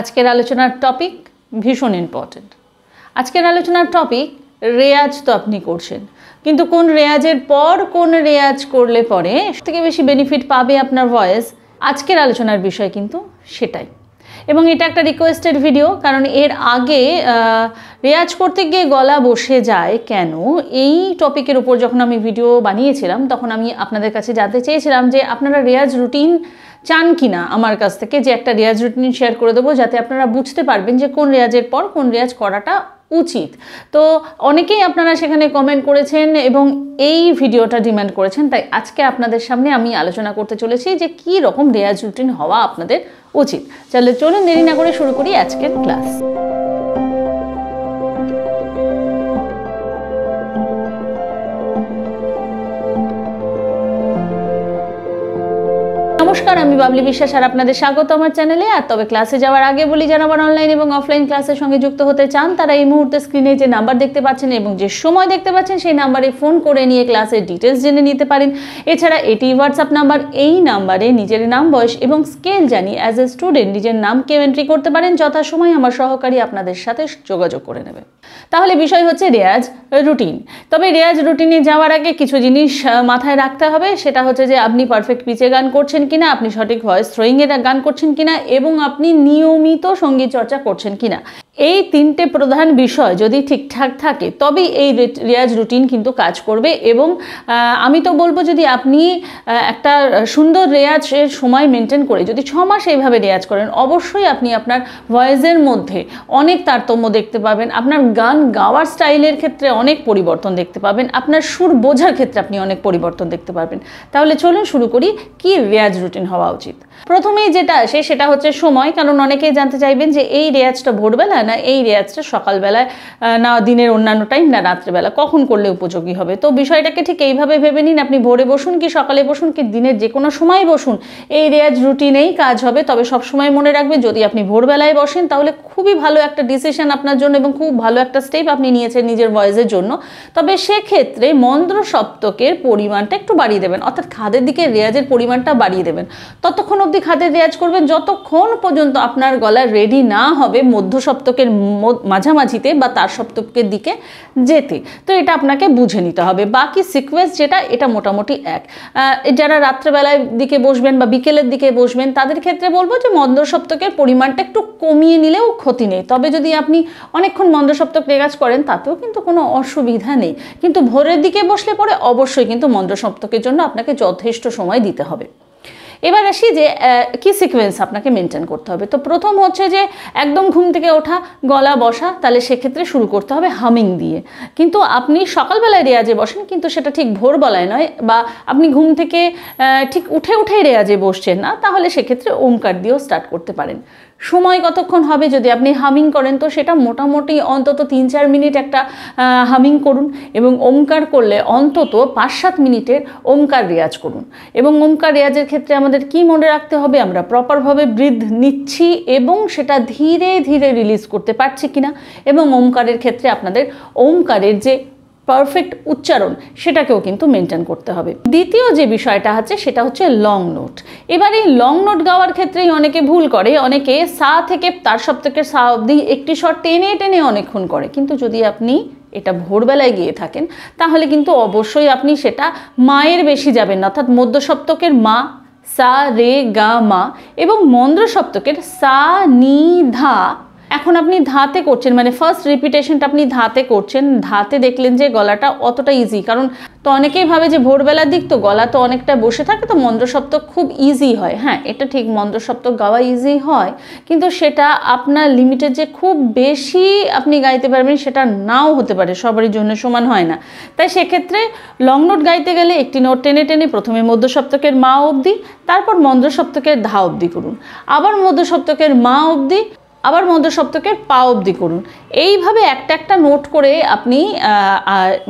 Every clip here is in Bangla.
আজকের আলোচনার টপিক ভীষণ ইম্পর্টেন্ট আজকের আলোচনার টপিক রেয়াজ তো আপনি করছেন, কিন্তু কোন রেয়াজের পর কোন রেয়াজ করলে পরে থেকে বেশি বেনিফিট পাবে আপনার ভয়েস আজকের আলোচনার বিষয় কিন্তু সেটাই। এবং এটা একটা রিকোয়েস্টেড ভিডিও কারণ এর আগে রেয়াজ করতে গিয়ে গলা বসে যায় কেন, এই টপিকের উপর যখন আমি ভিডিও বানিয়েছিলাম, তখন আমি আপনাদের কাছে জানতে চেয়েছিলাম যে আপনারা রেয়াজ রুটিন চান কি না আমার কাছ থেকে যে একটা রেয়াজ রুটিন শেয়ার করে দেবো, যাতে আপনারা বুঝতে পারবেন যে কোন রেয়াজের পর কোন রেয়াজ করাটা উচিত। তো অনেকেই আপনারা সেখানে কমেন্ট করেছেন এবং এই ভিডিওটা ডিমান্ড করেছেন, তাই আজকে আপনাদের সামনে আমি আলোচনা করতে চলেছি যে কি রকম রেয়াজ রুটিন হওয়া আপনাদের উচিত। তাহলে চলুন দেরি না করে শুরু করি আজকের ক্লাস নমস্কার, আমি বাবলি বিশ্বাস আর আপনাদের স্বাগত আমার চ্যানেলে। আর তবে ক্লাসে যাওয়ার আগে বলি, যারা আমার অনলাইন এবং অফলাইন ক্লাসের সঙ্গে যুক্ত হতে চান, তারা এই মুহূর্তে স্ক্রিনে যে নাম্বার দেখতে পাচ্ছেন এবং যে সময় দেখতে পাচ্ছেন, সেই নাম্বারে ফোন করে নিয়ে ক্লাসের ডিটেলস জেনে নিতে পারেন। এছাড়া এটি হোয়াটসঅ্যাপ নাম্বার এই নাম্বারে নিজের নাম, বয়স এবং স্কেল জানি অ্যাজ এ স্টুডেন্ট নিজের নাম কেউ এন্ট্রি করতে পারেন, যথাসময় আমার সহকারী আপনাদের সাথে যোগাযোগ করে নেবে। তাহলে বিষয় হচ্ছে রেয়াজ রুটিন তবে রেয়াজ রুটিনে যাওয়ার আগে কিছু জিনিস মাথায় রাখতে হবে, সেটা হচ্ছে যে আপনি পারফেক্ট পিচে গান করছেন কিনা আপনি সঠিক ভয়েস থ্রোয়িংয়ের গান করছেন কিনা এবং আপনি নিয়মিত সংগীত চর্চা করছেন কিনা। এই তিনটে প্রধান বিষয় যদি ঠিকঠাক থাকে, তবেই এই রেয়াজ রুটিন কিন্তু কাজ করবে এবং আমি তো বলব যদি আপনি একটা সুন্দর রেয়াজের সময় মেনটেন করে যদি ছ মাস এইভাবে রেয়াজ করেন, অবশ্যই আপনি আপনার ভয়েসের মধ্যে অনেক তারতম্য দেখতে পাবেন, আপনার গান গাওয়ার স্টাইলের ক্ষেত্রে অনেক পরিবর্তন দেখতে পাবেন, আপনার সুর বোঝার ক্ষেত্রে আপনি অনেক পরিবর্তন দেখতে পারবেন তাহলে চলুন শুরু করি, কি রেয়াজ রুটিন হওয়া উচিত? প্রথমেই যেটা আসে সেটা হচ্ছে সময়, কারণ অনেকেই জানতে চাইবেন যে এই রেয়াজটা ভোরবেলা না, এই রেয়াজটা সকালবেলায় না, দিনের অন্যান্য টাইম না, রাত্রেবেলা। কখন করলে উপযোগী হবে? তো বিষয়টাকে ঠিক এইভাবে ভেবে নিন। আপনি ভোরে বসুন কি সকালে বসুন কি দিনের যে কোনো সময় বসুন। এই রেয়াজ রুটিনেই কাজ হবে। তবে সব সময় মনে রাখবেন, যদি আপনি ভোরবেলায় বসেন, তাহলে খুবই ভালো একটা ডিসিশন আপনার জন্য এবং খুব ভালো একটা স্টেপ আপনি নিয়েছেন নিজের ভয়েসের জন্য। তবে সেক্ষেত্রে মন্দ্র সপ্তকের পরিমাণটা একটু বাড়িয়ে দেবেন। অর্থাৎ খাদের দিকে রেয়াজের পরিমাণটা বাড়িয়ে দেবেন। ততক্ষণ অবধি খাদের রেয়াজ করবেন। যতক্ষণ পর্যন্ত আপনার গলা রেডি না হবে, মধ্য সপ্তকের মাঝামাঝিতে বা তার সপ্তকের দিকে যেতে। তো এটা আপনাকে বুঝে নিতে হবে। বাকি সিকোয়েন্স যেটা, এটা মোটামুটি এক। যারা রাত্রেবেলায় দিকে বসবেন বা বিকেলের দিকে বসবেন, তাদের ক্ষেত্রে বলব যে মন্দ সপ্তকের পরিমাণটা একটু কমিয়ে নিলেও ক্ষতি নেই। তবে যদি আপনি অনেকক্ষণ মন্দ সপ্তক রেগাজ করেন, তাতেও কিন্তু কোনো অসুবিধা নেই। কিন্তু ভোরের দিকে বসলে পরে অবশ্যই কিন্তু মন্দ সপ্তকের জন্য আপনাকে যথেষ্ট সময় দিতে হবে। এবার আসি যে কি সিকোয়েন্স আপনাকে মেনটেন করতে হবে? তো প্রথম হচ্ছে যে, একদম ঘুম থেকে ওঠা, গলা বসা, তাহলে সেক্ষেত্রে শুরু করতে হবে হামিং দিয়ে। কিন্তু আপনি সকালবেলায় রেয়াজে বসেন, কিন্তু সেটা ঠিক ভোরবেলায় নয়, বা আপনি ঘুম থেকে ঠিক উঠে উঠে রেয়াজে বসছেন না, তাহলে সেক্ষেত্রে ওমকার দিয়েও স্টার্ট করতে পারেন। সময় কতক্ষণ হবে যদি আপনি হামিং করেন? তো সেটা মোটামুটি অন্তত তিন চার মিনিট একটা হামিং করুন এবং ওমকার করলে অন্তত পাঁচ সাত মিনিটের ওমকার রেয়াজ করুন। এবং ওমকার রেয়াজের ক্ষেত্রে আমাদের কি মনে রাখতে হবে? আমরা প্রপারভাবে বৃদ্ধ নিচ্ছি এবং সেটা ধীরে ধীরে রিলিজ করতে পারছি কিনা? এবং ওমকারের ক্ষেত্রে আপনাদের ওমকারের যে পারফেক্ট উচ্চারণ, সেটাকেও কিন্তু মেনটেন করতে হবে। দ্বিতীয় যে বিষয়টা হচ্ছে সেটা হচ্ছে লং নোট এবার এই লং নোট গাওয়ার ক্ষেত্রেই অনেকে ভুল করে, অনেকে সা থেকে তার সপ্তকের সা অবধি একটি স্বর টেনে টেনে অনেকক্ষণ করে। কিন্তু যদি আপনি এটা ভোরবেলায় গিয়ে থাকেন, তাহলে কিন্তু অবশ্যই আপনি সেটা মায়ের বেশি যাবেন অর্থাৎ মধ্য সপ্তকের মা, সা, রে, গা, মা এবং মন্দ্র সপ্তকের সা, নি, ধা এখন আপনি ধাতে করছেন মানে ফার্স্ট রিপিটেশনটা আপনি ধাতে করছেন, ধাতে দেখলেন যে গলাটা অতটা ইজি কারণ তো অনেকেই ভাবে যে ভোরবেলার দিক তো গলা তো অনেকটা বসে থাকে, তো মন্দ্রসপ্তক খুব ইজি হয়। হ্যাঁ এটা ঠিক মন্দ্রসপ্তক গাওয়া ইজি হয়, কিন্তু সেটা আপনার লিমিটের যে খুব বেশি আপনি গাইতে পারবেন সেটা নাও হতে পারে, সবারই জন্য সমান হয় না। তাই সেক্ষেত্রে লং নোট গাইতে গেলে একটি নোট টেনে টেনে প্রথমে মধ্যসপ্তকের মা অবধি, তারপর মন্দ্র সপ্তকের ধা অবধি করুন। আবার মধ্য সপ্তকের মা অবধি আবার মধ্য সপ্তকের পা অবধি করুন। এইভাবে একটা একটা নোট করে আপনি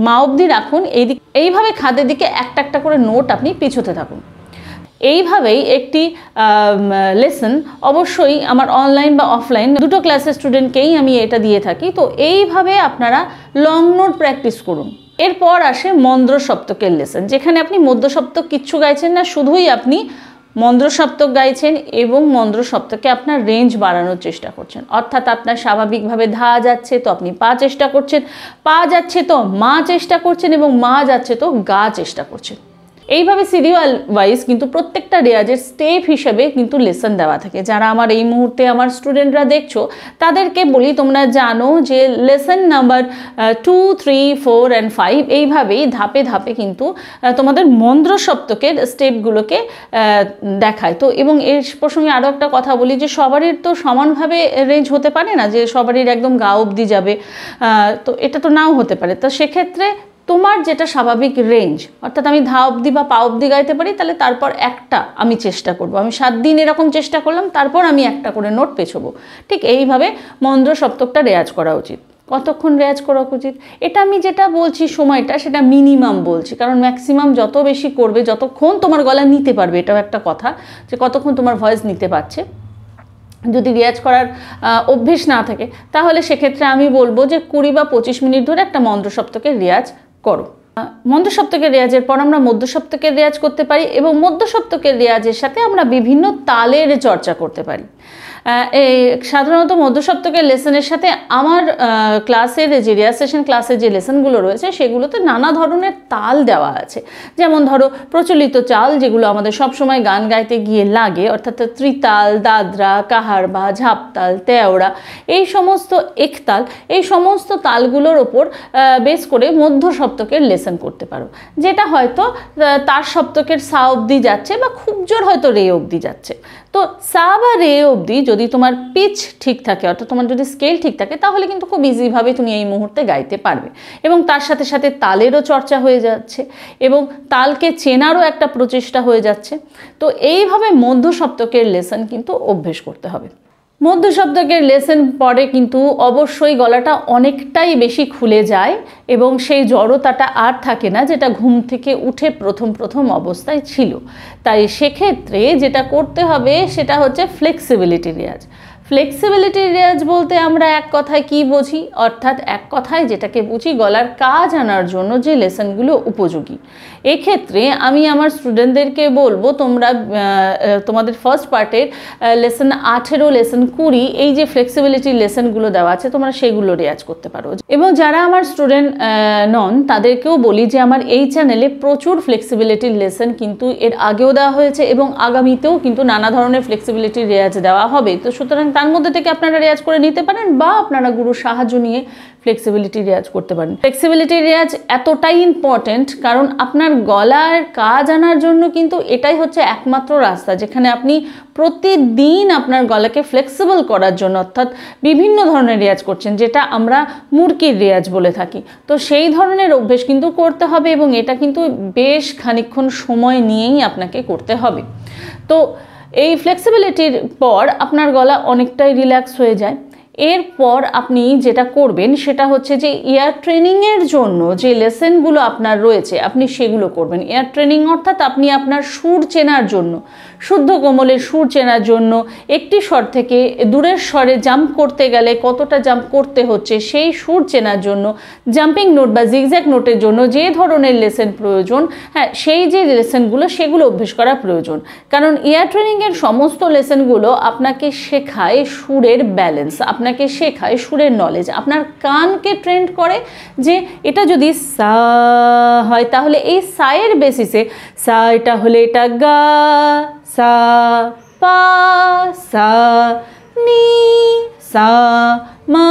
মা অবধি রাখুন। এই দিক এইভাবে খাদের দিকে একটা একটা করে নোট আপনি পিছোতে থাকুন। এইভাবেই একটি লেসন অবশ্যই আমার অনলাইন বা অফলাইন দুটো ক্লাসের স্টুডেন্টকেই আমি এটা দিয়ে থাকি। তো এইভাবে আপনারা লং নোট প্র্যাকটিস করুন। এরপর আসে মন্দ্র সপ্তকের লেসন যেখানে আপনি মধ্য সপ্তক কিচ্ছু গাইছেন না, শুধুই আপনি মন্দ্র সপ্তক গাইছেন এবং মন্দ্র সপ্তকে আপনার রেঞ্জ বাড়ানোর চেষ্টা করছেন। অর্থাৎ আপনার স্বাভাবিকভাবে ধা যাচ্ছে তো আপনি পা চেষ্টা করছেন, পা যাচ্ছে তো মা চেষ্টা করছেন এবং মা যাচ্ছে তো গা চেষ্টা করছেন। এইভাবে সিরিয়াল ওয়াইজ কিন্তু প্রত্যেকটা রেয়াজের স্টেপ হিসেবে কিন্তু লেসন দেওয়া থাকে। যারা আমার এই মুহূর্তে আমার স্টুডেন্টরা দেখছ, তাদেরকে বলি তোমরা জানো যে lesson number two three four and five এইভাবেই ধাপে ধাপে কিন্তু তোমাদের মন্দ্র সপ্তকের স্টেপগুলোকে দেখায়। তো এবং এর প্রসঙ্গে আরও একটা কথা বলি যে সবারই তো সমানভাবে রেঞ্জ হতে পারে না, যে সবারই একদম গা অবধি যাবে তো এটা তো নাও হতে পারে। তো সেক্ষেত্রে তোমার যেটা স্বাভাবিক রেঞ্জ অর্থাৎ আমি ধা অবধি বা পা অবধি গাইতে পারি, তাহলে তারপর একটা আমি চেষ্টা করব। আমি সাত দিন এরকম চেষ্টা করলাম, তারপর আমি একটা করে নোট পেছবো। ঠিক এইভাবে মন্দ্র সপ্তকটা রেয়াজ করা উচিত। কতক্ষণ রেয়াজ করা উচিত? এটা আমি যেটা বলছি সময়টা, সেটা মিনিমাম বলছি। কারণ ম্যাক্সিমাম যত বেশি করবে, যতক্ষণ তোমার গলা নিতে পারবে, এটাও একটা কথা যে কতক্ষণ তোমার ভয়েস নিতে পারছে। যদি রিয়াজ করার অভ্যেস না থাকে, তাহলে সেক্ষেত্রে আমি বলব যে কুড়ি বা পঁচিশ মিনিট ধরে একটা মন্ত্র সপ্তকের রিয়াজ করো। মন্দ সপ্তকের রেয়াজের পর আমরা মধ্য সপ্তকের রেয়াজ করতে পারি এবং মধ্য সপ্তকের রেয়াজের সাথে আমরা বিভিন্ন তালের চর্চা করতে পারি। এই সাধারণত মধ্য সপ্তকের লেসনের সাথে আমার ক্লাসের যে রিয়াসেশন ক্লাসের যে লেসনগুলো রয়েছে, সেগুলোতে নানা ধরনের তাল দেওয়া আছে। যেমন ধরো, প্রচলিত চাল যেগুলো আমাদের সবসময় গান গাইতে গিয়ে লাগে, অর্থাৎ ত্রিতাল, দাদরা, কাহারবা, ঝাপতাল, তেওড়া, এই সমস্ত একতাল, এই সমস্ত তালগুলোর ওপর বেস করে মধ্য সপ্তকের লেসন করতে পারো। যেটা হয়তো তার সপ্তকের সা অবধি যাচ্ছে বা খুব জোর হয়তো রে অবধি যাচ্ছে। তো সা বা রে অবধি যদি তোমার পিচ ঠিক থাকে, অর্থাৎ তোমার যদি স্কেল ঠিক থাকে, তাহলে কিন্তু খুব ইজিভাবে তুমি এই মুহূর্তে গাইতে পারবে। এবং তার সাথে সাথে তালেরও চর্চা হয়ে যাচ্ছে এবং তালকে চেনারও একটা প্রচেষ্টা হয়ে যাচ্ছে। তো এইভাবে মধ্য সপ্তকের লেসন কিন্তু অভ্যেস করতে হবে। মধ্য শব্দকের লেসেন পরে কিন্তু অবশ্যই গলাটা অনেকটাই বেশি খুলে যায় এবং সেই জড়তাটা আর থাকে না, যেটা ঘুম থেকে উঠে প্রথম প্রথম অবস্থায় ছিল। তাই সেক্ষেত্রে যেটা করতে হবে সেটা হচ্ছে ফ্লেক্সিবিলিটি রেয়াজ ফ্লেক্সিবিলিটি রেয়াজ বলতে আমরা এক কথায় কি বুঝি? অর্থাৎ এক কথায় যেটাকে বুঝি গলার কাজ আনার জন্য যে লেসনগুলো উপযোগী। এক্ষেত্রে আমি আমার স্টুডেন্টদেরকে বলব, তোমরা তোমাদের ফার্স্ট পার্টের লেসন আঠেরো লেসন কুড়ি, এই যে ফ্লেক্সিবিলিটি লেসনগুলো দেওয়া আছে, তোমরা সেগুলো রেয়াজ করতে পারো। এবং যারা আমার স্টুডেন্ট নন, তাদেরকেও বলি যে আমার এই চ্যানেলে প্রচুর ফ্লেক্সিবিলিটির লেসন কিন্তু এর আগেও দেওয়া হয়েছে এবং আগামীতেও কিন্তু নানা ধরনের ফ্লেক্সিবিলিটি রেয়াজ দেওয়া হবে। তো সুতরাং তার মধ্যে থেকে আপনারা রেয়াজ করে নিতে পারেন বা আপনারা গুরুর সাহায্য নিয়ে ফ্লেক্সিবিলিটি রেয়াজ করতে পারেন। ফ্লেক্সিবিলিটি রেয়াজ এতটাই ইম্পর্টেন্ট কারণ আপনার গলার কাজ আনার জন্য কিন্তু এটাই হচ্ছে একমাত্র রাস্তা যেখানে আপনি প্রতিদিন আপনার গলাকে ফ্লেক্সিবল করার জন্য অর্থাৎ বিভিন্ন ধরনের রেয়াজ করছেন, যেটা আমরা মুরকির রেয়াজ বলে থাকি। তো সেই ধরনের অভ্যেস কিন্তু করতে হবে এবং এটা কিন্তু বেশ খানিকক্ষণ সময় নিয়েই আপনাকে করতে হবে। তো এই ফ্লেক্সিবিলিটির পর আপনার গলা অনেকটাই রিল্যাক্স হয়ে যায়। এরপর আপনি যেটা করবেন, সেটা হচ্ছে যে এয়ার ট্রেনিংয়ের জন্য যে লেসেনগুলো আপনার রয়েছে, আপনি সেগুলো করবেন। এয়ার ট্রেনিং অর্থাৎ আপনি আপনার সুর চেনার জন্য, শুদ্ধ কোমলের সুর চেনার জন্য, একটি স্বর থেকে দূরের স্বরে জাম্প করতে গেলে কতটা জাম্প করতে হচ্ছে, সেই সুর চেনার জন্য জাম্পিং নোট বা জিগজ্যাক নোটের জন্য যে ধরনের লেসেন প্রয়োজন হ্যাঁ সেই যে লেসেনগুলো সেগুলো অভ্যেস করা প্রয়োজন। কারণ এয়ার ট্রেনিংয়ের সমস্ত লেসেনগুলো আপনাকে শেখায় সুরের ব্যালেন্স আপনাকে শেখায় সুরের নলেজ আপনার কানকে ট্রেন্ড করে যে এটা যদি সা হয়, তাহলে এই সায়ের বেসিসে সা, এটা হলে এটা গা, সা, পা, সা, নি, সা, মা।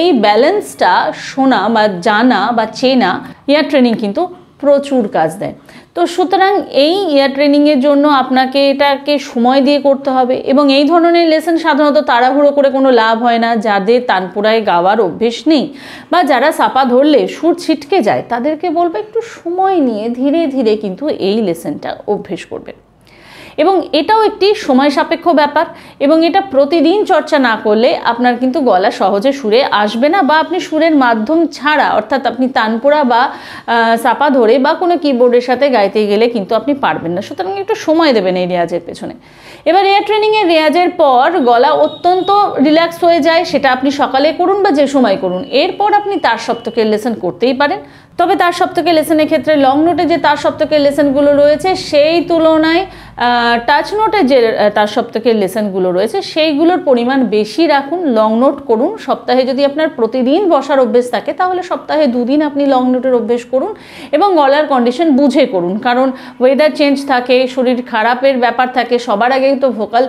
এই ব্যালেন্সটা শোনা বা জানা বা চেনা ইয়ার ট্রেনিং কিন্তু প্রচুর কাজ দেয়। তো সুতরাং এই ইয়ার ট্রেনিংয়ের জন্য আপনাকে এটাকে সময় দিয়ে করতে হবে এবং এই ধরনের লেসেন সাধারণত তাড়াহুড়ো করে কোনো লাভ হয় না। যাদের তানপুরায় গাওয়ার অভ্যেস নেই বা যারা সাপা ধরলে সুর ছিটকে যায়, তাদেরকে বলবে একটু সময় নিয়ে ধীরে ধীরে কিন্তু এই লেসেনটা অভ্যেস করবেন। এবং এটাও একটি সময় সাপেক্ষ ব্যাপার এবং এটা প্রতিদিন চর্চা না করলে আপনার কিন্তু গলা সহজে সুরে আসবে না বা আপনি সুরের মাধ্যম ছাড়া, অর্থাৎ আপনি তানপুরা বা চাপা ধরে বা কোনো কিবোর্ডের সাথে গাইতে গেলে কিন্তু আপনি পারবেন না। সুতরাং একটু সময় দেবেন এই রেয়াজের পেছনে। এবার এয়ার ট্রেনিংয়ে রেয়াজের পর গলা অত্যন্ত রিল্যাক্স হয়ে যায়, সেটা আপনি সকালে করুন বা যে সময় করুন। এরপর আপনি তার সপ্তকের লেসন করতেই পারেন। তবে তার সপ্তকের লেসনের ক্ষেত্রে লং নোটে যে তার সপ্তকের লেসনগুলো রয়েছে, সেই তুলনায় টাচ নোটে যে তার সপ্তকের লেসনগুলো রয়েছে, সেইগুলোর পরিমাণ বেশি রাখুন লং নোট করুন। সপ্তাহে যদি আপনার প্রতিদিন বসার অভ্যেস থাকে, তাহলে সপ্তাহে দুদিন আপনি লং নোটের অভ্যেস করুন এবং গলার কন্ডিশন বুঝে করুন। কারণ ওয়েদার চেঞ্জ থাকে, শরীর খারাপের ব্যাপার থাকে, সবার আগে তো ভোকাল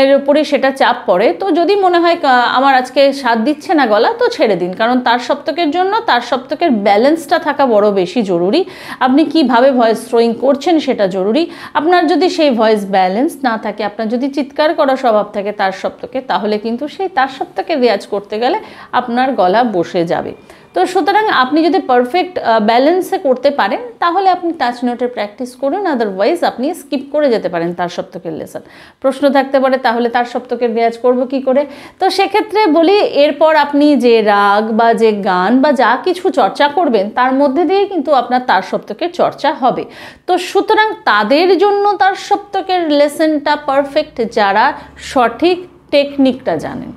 এর উপরে সেটা চাপ পড়ে। তো যদি মনে হয় আমার আজকে স্বাদ দিচ্ছে না গলা, তো ছেড়ে দিন। কারণ তার সপ্তকের জন্য, তার সপ্তকের ব্যালেন্সটা থাকা বড় বেশি জরুরি। আপনি কীভাবে ভয়েস থ্রোয়িং করছেন সেটা জরুরি। আপনার যদি সেই ভয়েস ব্যালেন্স না থাকে আপনার যদি চিৎকার করা স্বভাব থাকে তার সপ্তকে তাহলে কিন্তু সেই তার সপ্তকে রেয়াজ করতে গেলে আপনার গলা বসে যাবে। তো সুতরাং আপনি যদি পারফেক্ট ব্যালেন্সে করতে পারেন, তাহলে আপনি টাচ নোটের প্র্যাকটিস করুন আদারওয়াইজ আপনি স্কিপ করে যেতে পারেন তার সপ্তকের লেসন প্রশ্ন থাকতে পারে, তাহলে তার সপ্তকের রেয়াজ করব কি করে? তো সেক্ষেত্রে বলি, এরপর আপনি যে রাগ বা যে গান বা যা কিছু চর্চা করবেন, তার মধ্যে দিয়ে কিন্তু আপনার তার সপ্তকের চর্চা হবে। তো সুতরাং তাদের জন্য তার সপ্তকের লেসনটা পারফেক্ট যারা সঠিক টেকনিকটা জানেন।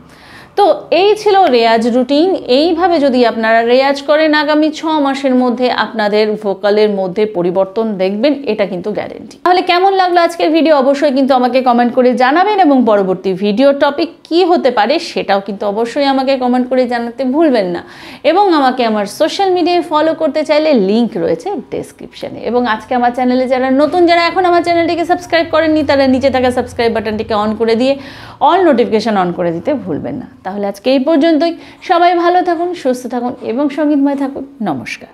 তো এই ছিল রেয়াজ রুটিন। এইভাবে যদি আপনারা রেয়াজ করেন আগামী ছ মাসের মধ্যে, আপনাদের ভোকালের মধ্যে পরিবর্তন দেখবেন, এটা কিন্তু গ্যারেন্টি তাহলে কেমন লাগল আজকের ভিডিও অবশ্যই কিন্তু আমাকে কমেন্ট করে জানাবেন এবং পরবর্তী ভিডিও টপিক কি হতে পারে সেটাও কিন্তু অবশ্যই আমাকে কমেন্ট করে জানাতে ভুলবেন না। এবং আমাকে আমার সোশ্যাল মিডিয়ায় ফলো করতে চাইলে লিঙ্ক রয়েছে ডেসক্রিপশানে এবং আজকে আমার চ্যানেলে যারা নতুন, যারা এখন আমার চ্যানেলটিকে সাবস্ক্রাইব করেননি, তারা নিচে থাকা সাবস্ক্রাইব বাটনটিকে অন করে দিয়ে অল নোটিফিকেশান অন করে দিতে ভুলবেন না। তাহলে আজকে এই পর্যন্তই। সবাই ভালো থাকুন, সুস্থ থাকুন এবং সঙ্গীতময় থাকুন। নমস্কার।